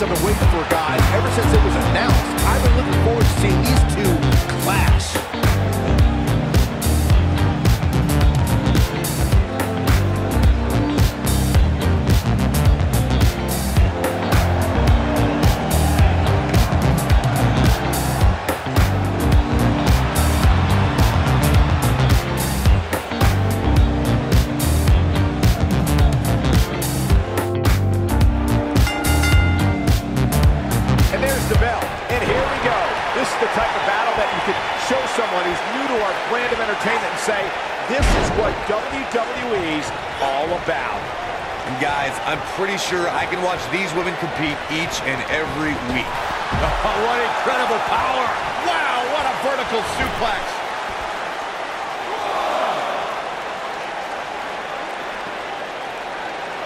I've been waiting for, guys. Ever since it was announced, I've been looking forward to seeing these pretty sure I can watch these women compete each and every week. Oh, what incredible power! Wow, what a vertical suplex!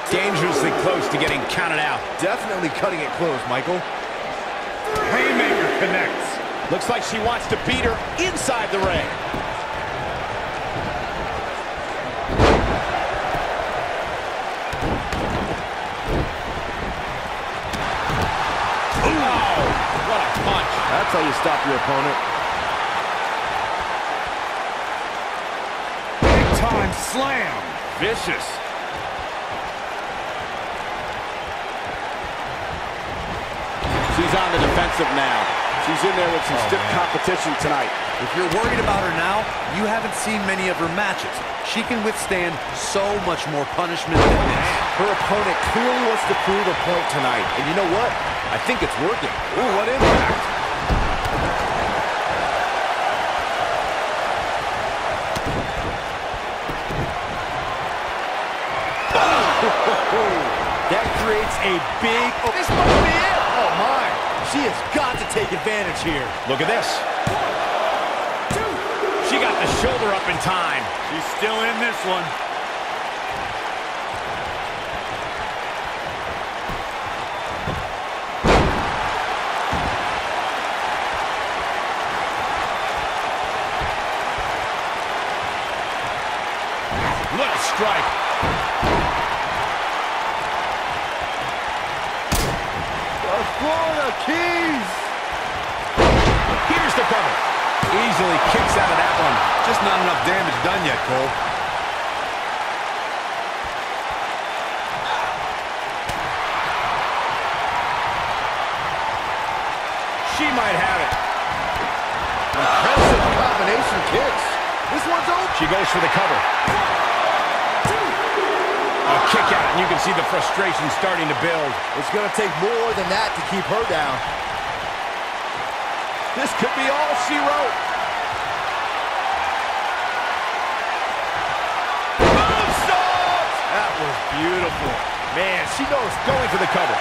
Dangerously close to getting counted out. Definitely cutting it close, Michael. Haymaker connects. Looks like she wants to beat her inside the ring. Oh, what a punch. That's how you stop your opponent. Big time slam. Vicious. She's on the defensive now. She's in there with some oh, stiff competition tonight. If you're worried about her now, you haven't seen many of her matches. She can withstand so much more punishment than oh, this. Her opponent clearly wants to prove a point tonight. And you know what? I think it's working. Ooh, what impact. Creates a big... Oh, this might be it! Oh, my. She has got to take advantage here. Look at this. She got the shoulder up in time. She's still in this one. What a strike. The Florida Keys! Here's the cover. Easily kicks out of that one. Just not enough damage done yet, Cole. She might have it. Impressive combination kicks. This one's over. She goes for the cover. A kick out, and you can see the frustration starting to build. It's going to take more than that to keep her down. This could be all she wrote. Moonsault! That was beautiful. Man, she knows going for the cover.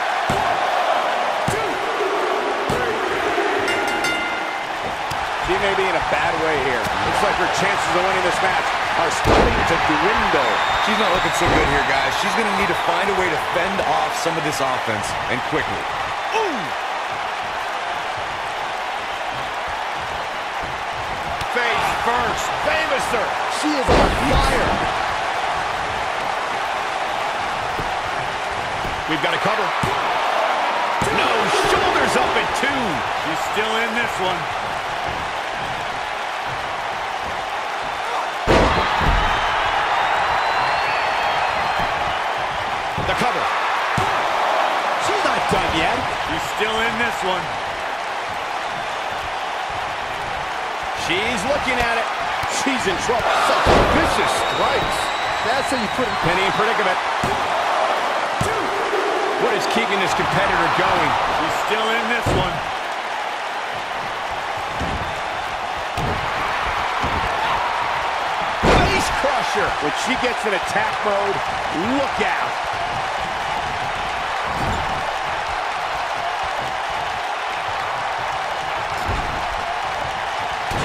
She may be in a bad way here. Looks like her chances of winning this match are starting to dwindle. She's not looking so good here, guys. She's going to need to find a way to fend off some of this offense, and quickly. Ooh! Face first, Famouser. She is on fire. We've got a cover. No, shoulders up at two. She's still in this one. Yet. She's still in this one. She's looking at it. she's in trouble. Such vicious strikes. That's how you put him. Penny in predicament. What is keeping this competitor going? She's still in this one. Face crusher. When she gets in attack mode, look out.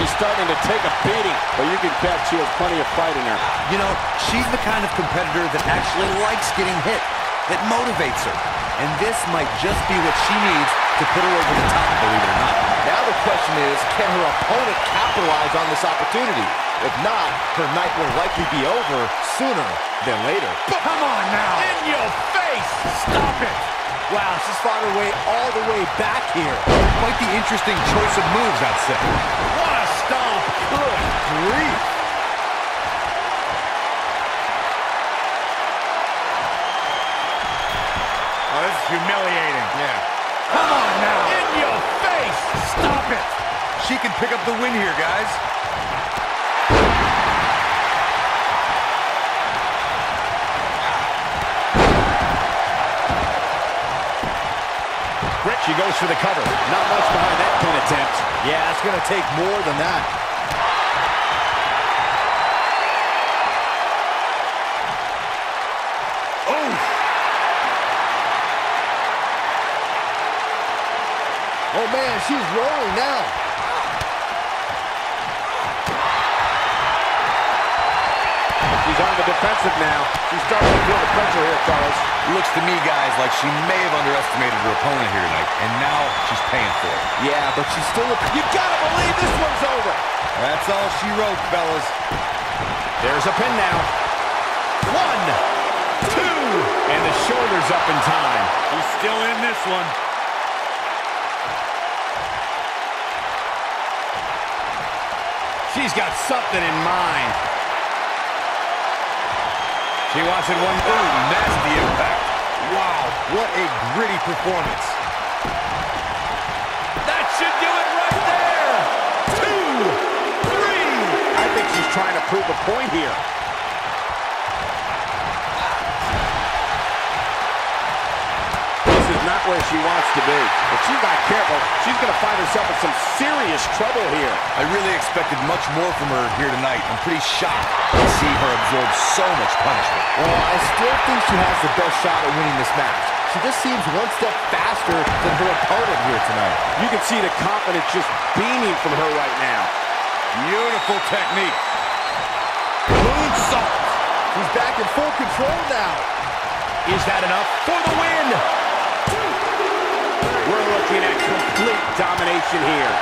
She's starting to take a beating, but you can bet she has plenty of fight in her. You know, she's the kind of competitor that actually likes getting hit, that motivates her. And this might just be what she needs to put her over the top, believe it or not. Now the question is, can her opponent capitalize on this opportunity? If not, her night will likely be over sooner than later. Come on now. In your face. Stop it. Wow, she's fought her way all the way back here. Quite the interesting choice of moves, I'd say. What. Good grief. Oh, this is humiliating. Yeah. Come on now. In your face. Stop it. She can pick up the win here, guys. She goes for the cover. Not much behind that pin attempt. Yeah, it's going to take more than that. Oh, man, she's rolling now. She's on the defensive now. She's starting to feel the pressure here, fellas. Looks to me, guys, like she may have underestimated her opponent here tonight, and now she's paying for it. Yeah, but she's still... A... You gotta believe this one's over. That's all she wrote, fellas. There's a pin now. One, two, and the shoulder's up in time. He's still in this one. She's got something in mind. She wants it one. Boom, that's the impact. Wow, what a gritty performance. That should do it right there. Two, three. I think she's trying to prove a point here. Where she wants to be. If she's not careful, she's going to find herself in some serious trouble here. I really expected much more from her here tonight. I'm pretty shocked to see her absorb so much punishment. Well, I still think she has the best shot at winning this match. She just seems one step faster than her opponent here tonight. You can see the confidence just beaming from her right now. Beautiful technique. Moonsault. She's back in full control now. Is that enough for the win? We're looking at complete domination here.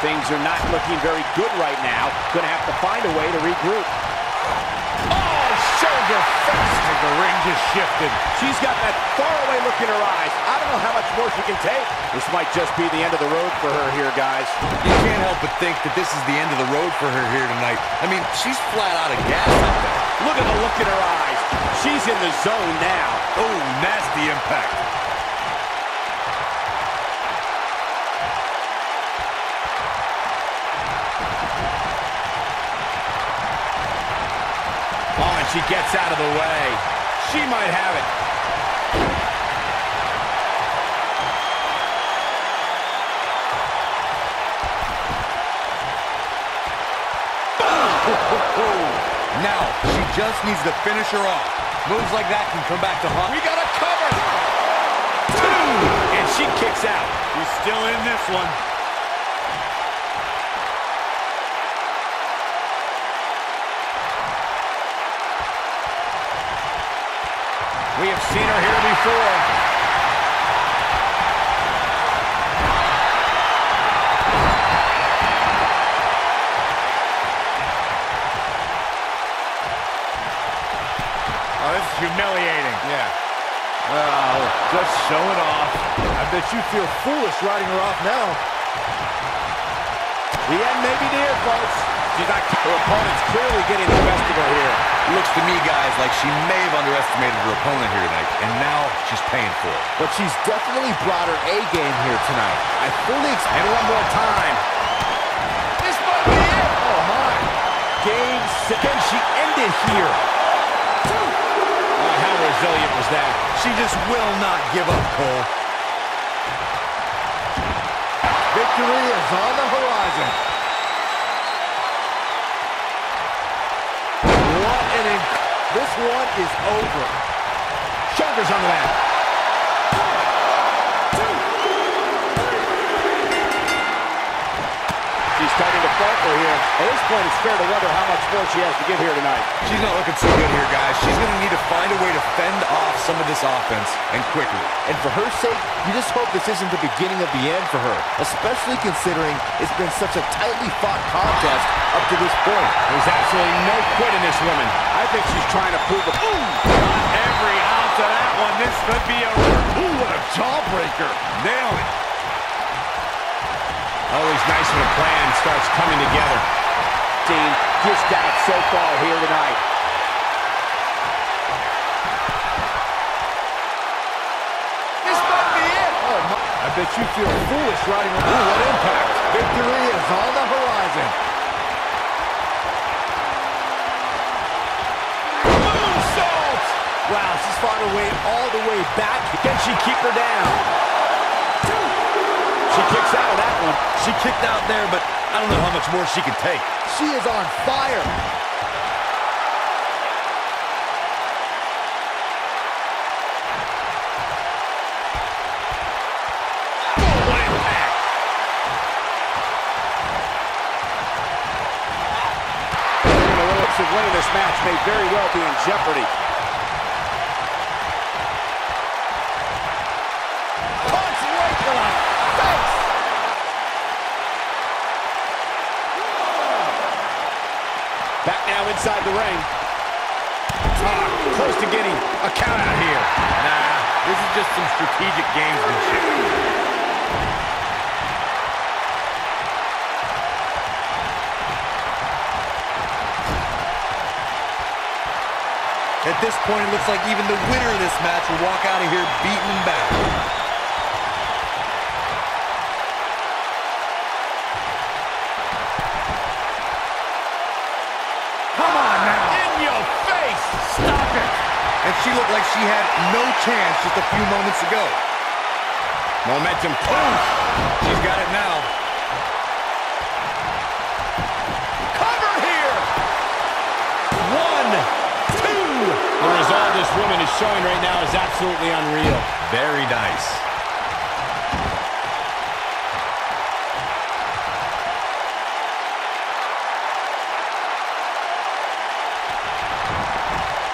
Things are not looking very good right now. Going to have to find a way to regroup. Oh, shoulder first. The ring just shifted. She's got that faraway look in her eyes. I don't know how much more she can take. This might just be the end of the road for her here, guys. You can't help but think that this is the end of the road for her here tonight. I mean, she's flat out of gas. Look at the look in her eyes. She's in the zone now. Oh, nasty impact. She gets out of the way. She might have it. Now, she just needs to finish her off. Moves like that can come back to haunt. We got a cover. Two. And she kicks out. She's still in this one. We have seen her here before. Oh, this is humiliating. Yeah. Well, just showing off. I bet you feel foolish riding her off now. The end may be near, folks. She's not... Her opponent's clearly getting the best of her here. Looks to me, guys, like she may have underestimated her opponent here tonight, and now she's paying for it. But she's definitely brought her A game here tonight. I fully expect... And one more time. This might be it! Oh, my. Game six. Can she ended here? Oh, how resilient was that? She just will not give up, Cole. Victory is on the horizon. This one is over. Shoulders on the mat. She's starting to falter here. At this point, it's fair to wonder how much more she has to give here tonight. She's not looking so good here, guys. She's going to need to find a way to fend off some of this offense, and quickly. And for her sake, you just hope this isn't the beginning of the end for her, especially considering it's been such a tightly fought contest up to this point. There's absolutely no quit in this woman. I think she's trying to prove a... Ooh! Every ounce of that one. This could be a... Ooh, what a jawbreaker. Nailed it. Always nice when a plan starts coming together. Dean dished out so far here tonight. This might be it. Oh, my. I bet you feel foolish riding on. Ooh, what impact. Victory is on the horizon. Moonsault! Wow, she's fought her way all the way back. Can she keep her down? She kicks out of that one. She kicked out there, but I don't know how much more she can take. She is on fire. What impact. The hopes of winning this match may very well be in jeopardy. Back now inside the ring. Ah, close to getting a count out here. Nah, this is just some strategic gamesmanship. At this point, it looks like even the winner of this match will walk out of here beaten and she looked like she had no chance just a few moments ago. Momentum. Boom. She's got it now. Cover here. One, two. The resolve this woman is showing right now is absolutely unreal. Very nice.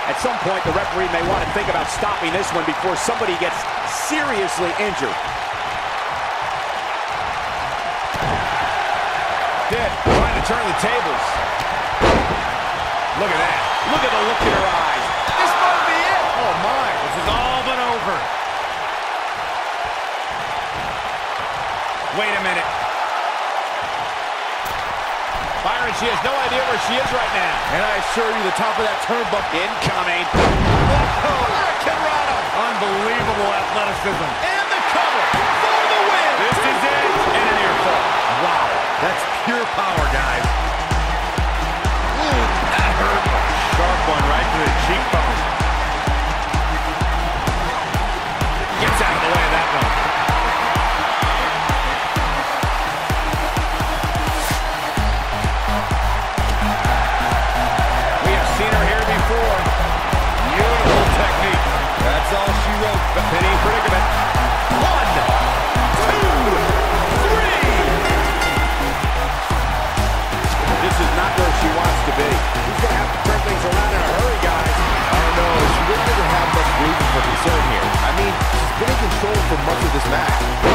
At some point, the referee may want to think about stopping this one before somebody gets seriously injured. Did trying to turn the tables. Look at that. Look at the look in her eyes. This might be it. Oh, my. This is all but over. Wait a minute. Byron, she has no idea where she is right now. And I assure you, the top of that turnbuckle. Incoming. Hurricanrana. Unbelievable athleticism. And the cover for the win. This is it. And a near fall. Wow, that's pure power, guys. Ooh, that hurt. Sharp one right to the cheekbone. The pinning predicament. One, two, three. This is not where she wants to be. She's going to have to turn things around in a hurry, guys. Oh, I don't know. She really didn't have much reason for concern here. I mean, she's been in control for much of this match.